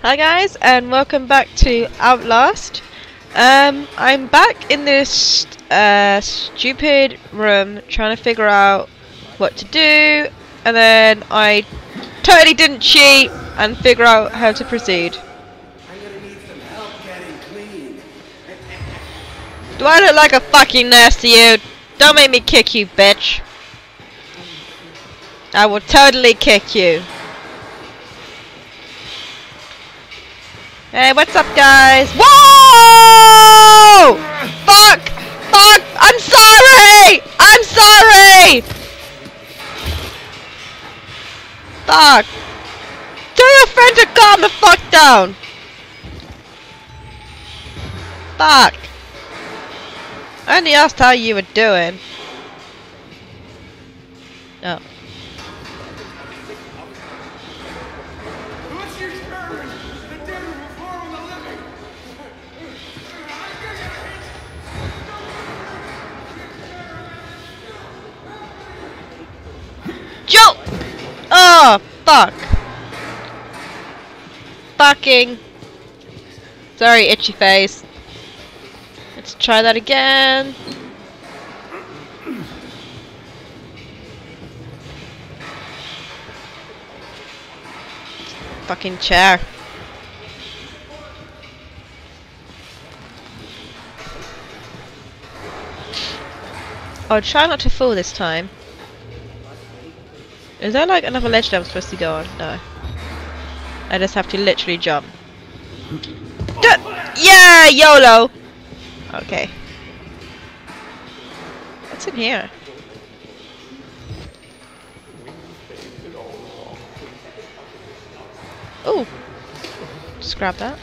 Hi guys, and welcome back to Outlast. Um, I'm back in this uh, stupid room trying to figure out what to do, and then I totally didn't cheat and figure out how to proceed. Do I look like a fucking nurse to you? Don't make me kick you, bitch. I will totally kick you. Hey, what's up, guys? Whoa! Fuck! Fuck! I'm sorry! I'm sorry! Fuck! Tell your friend to calm the fuck down! Fuck! I only asked how you were doing. Oh. Fucking. Sorry, itchy face. Let's try that again. Fucking chair. Oh, I'll try not to fall this time. Is there like another ledge that I'm supposed to go on? No. I just have to literally jump. D yeah, YOLO! Okay. What's in here? Oh! Just grab that.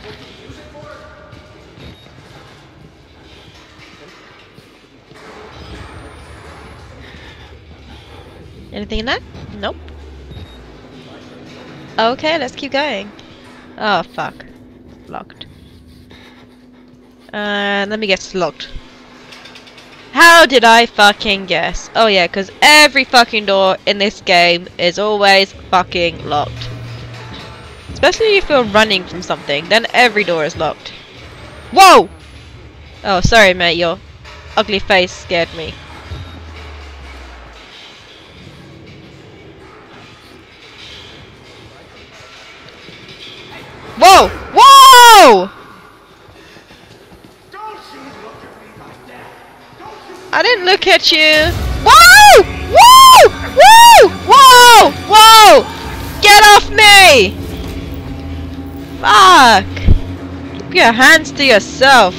Anything in that? Nope. Okay, let's keep going. Oh, fuck. Locked. And let me guess, locked. How did I fucking guess? Oh yeah, because every fucking door in this game is always fucking locked. Especially if you're running from something, then every door is locked. Whoa! Oh, sorry mate, your ugly face scared me. Don't you I didn't look at you. Whoa! Whoa! Whoa! Whoa! Whoa! Get off me! Fuck! Keep your hands to yourself.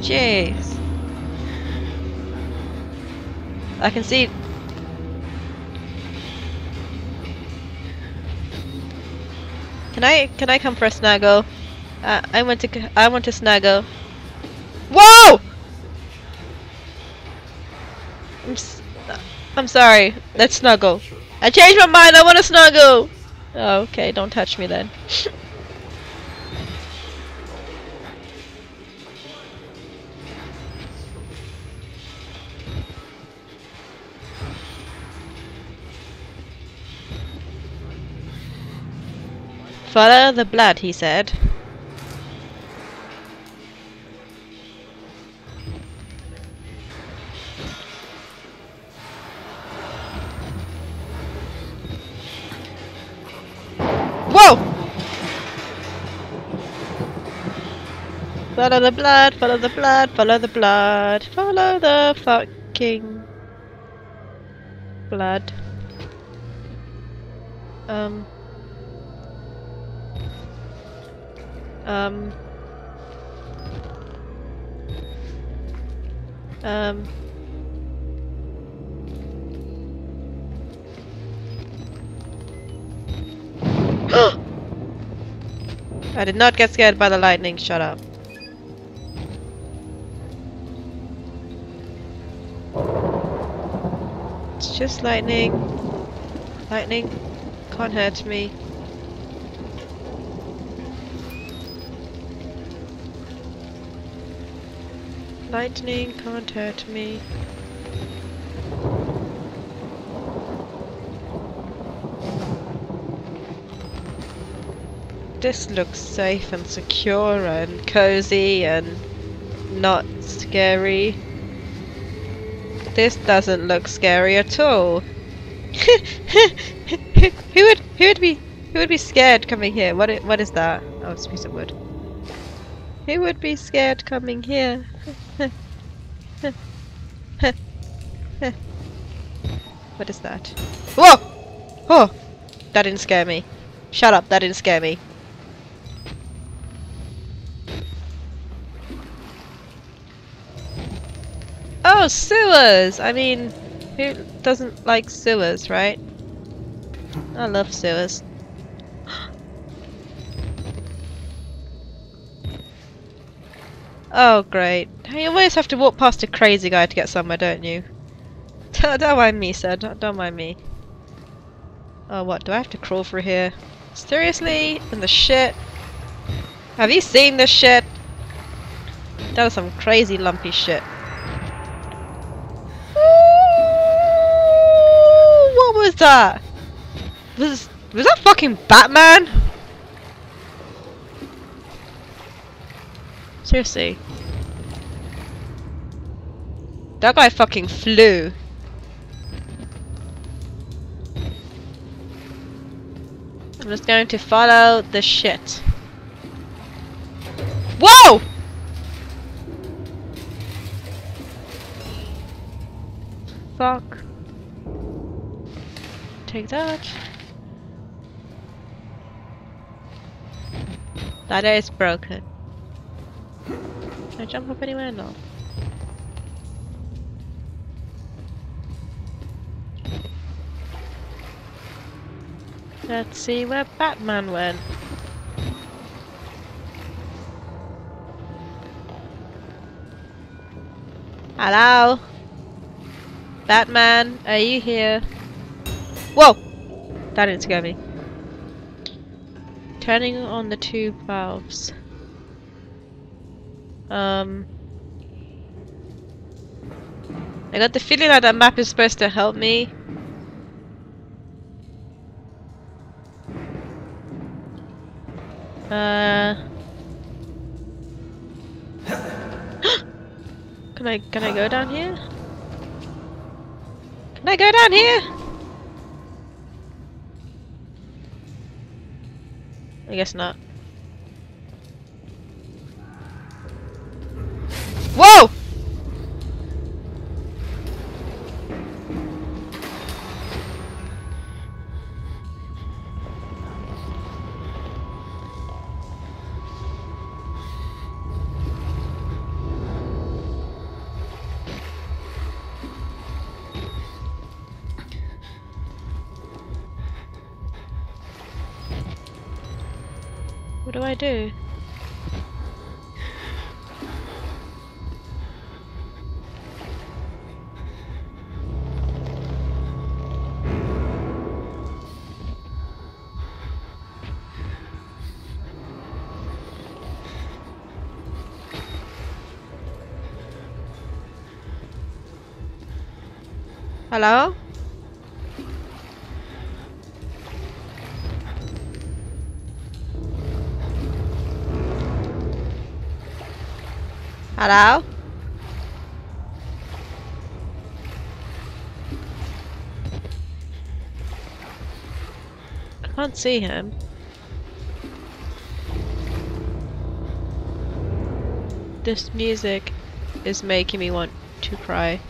Jeez. I can see. Can I can I come for a snuggle? Uh, I want to I want to snuggle. Whoa! I'm, I'm sorry. Let's snuggle. I changed my mind. I want to snuggle. Oh, okay. Don't touch me then. Follow the blood, he said. Follow the blood, follow the blood, follow the blood, follow the fucking blood. Um. Um. Um. I did not get scared by the lightning, shut up. It's just lightning. Lightning can't hurt me. Lightning can't hurt me. this looks safe and secure and cozy and not scary. This doesn't look scary at all. who would who would be who would be scared coming here? What what is that? Oh, it's a piece of wood. Who would be scared coming here? what is that? Whoa! Oh! That didn't scare me. Shut up, that didn't scare me. Oh, sewers! I mean, who doesn't like sewers, right? I love sewers. Oh, great. You always have to walk past a crazy guy to get somewhere, don't you? Don't, mind me, sir. Don't, don't mind me. Oh, what? Do I have to crawl through here? Seriously? In the shit? Have you seen this shit? That was some crazy lumpy shit. Ooh, what was that? Was was that fucking Batman? Seriously. That guy fucking flew. I'm just going to follow the shit. Whoa! Fuck. Take that. That is broken. Can I jump up anywhere? No. Let's see where Batman went. Hello? Batman, are you here? Whoa! That didn't scare me. Turning on the two valves. Um... I got the feeling that that map is supposed to help me. Uh... can I can I go down here? Can I go down here? I guess not. Whoa! What do I do? Hello? Hello? I can't see him. This music is making me want to cry.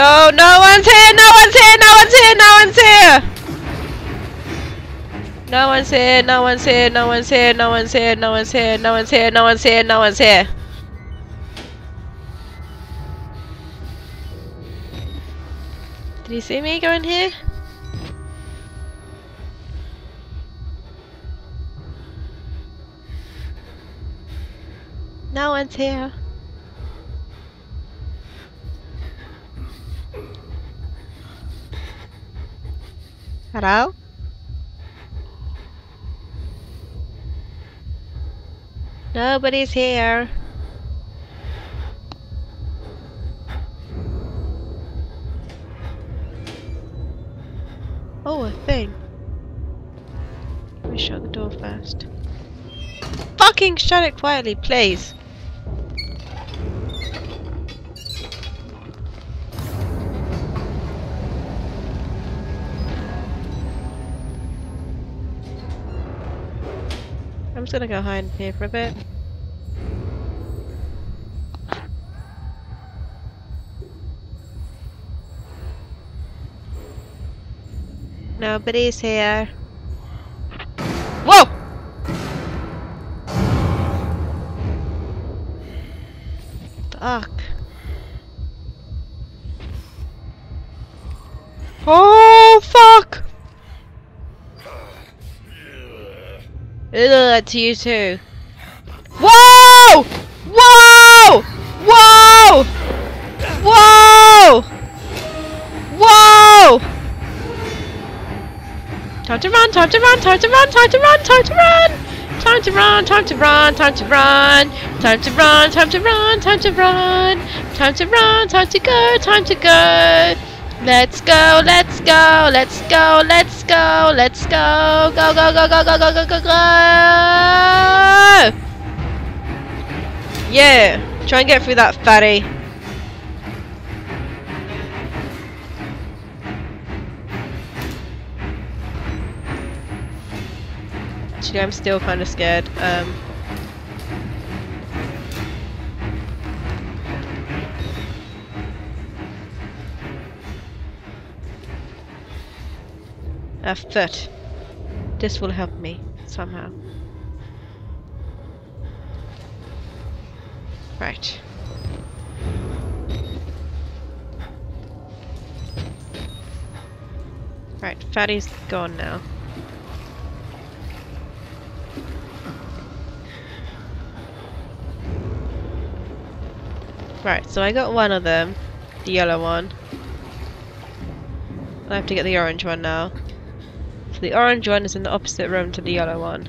No, no one's here, no one's here, no one's here, no one's here! No one's here, no one's here, no one's here, no one's here, no one's here, no one's here, no one's here, no one's here. Did you see me go in here? No one's here. Hello? Nobody's here. Oh, a thing. Let me shut the door first. Fucking shut it quietly, please. Just gonna go hide in here for a bit. Nobody's here. Ugh, to you too. Whoa! Whoa! Whoa! Whoa! Whoa! Time to run, time to run, time to run, time to run, time to run! Time to run, time to run, time to run, time to run, time to run, time to run, time to run, time to go, time to go. Let's go, let's go, let's go, let's go, let's go, go, go, go, go, go, go, go, go, go. Yeah, try and get through that fatty. Actually, I'm still kind of scared. Um, a foot. This will help me somehow. Right. Right, Fatty's gone now. Right, so I got one of them, the yellow one. I have to get the orange one now. The orange one is in the opposite room to the yellow one.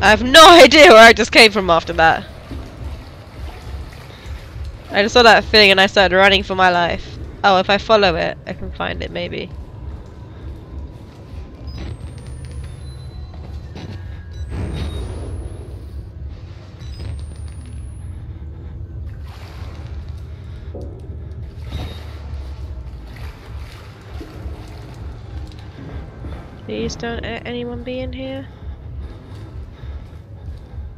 I have no idea where I just came from after that. I just saw that thing and I started running for my life. Oh, if I follow it, I can find it maybe. Please don't anyone be in here.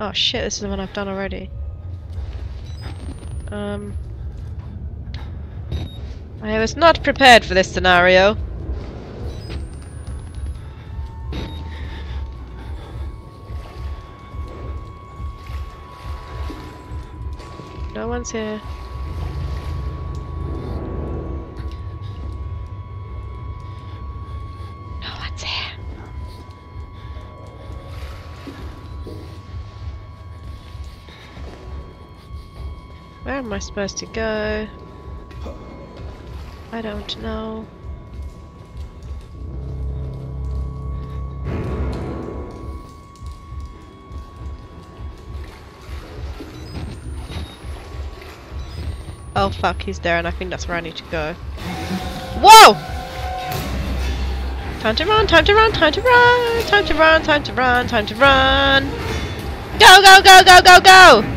Oh shit, this is the one I've done already. Um... I was not prepared for this scenario. No one's here. Where am I supposed to go? I don't know. Oh fuck, he's there and I think that's where I need to go. Whoa! Time to run, time to run, time to run, time to run, time to run, time to run! Go, go, go, go, go, go!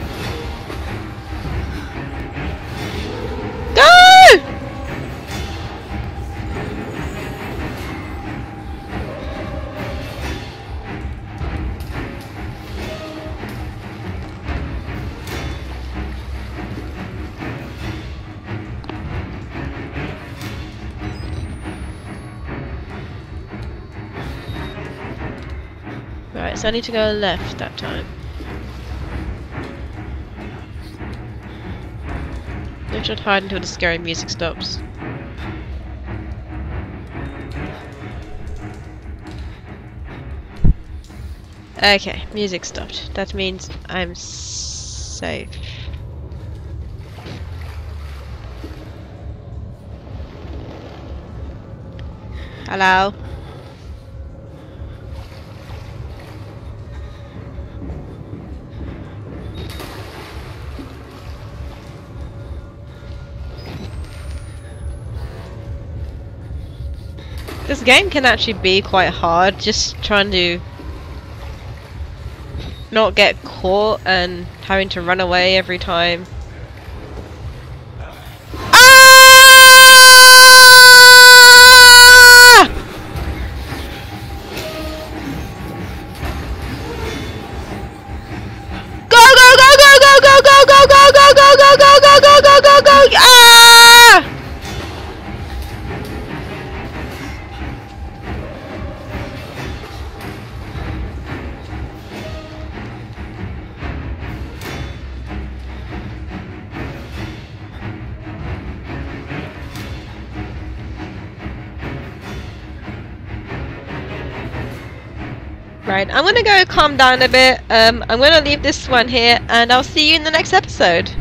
So I need to go left that time. I should hide until the scary music stops. Okay, music stopped. That means I'm safe. Hello? This game can actually be quite hard, just trying to not get caught and having to run away every time. Calm down a bit. Um, I'm gonna leave this one here, and I'll see you in the next episode.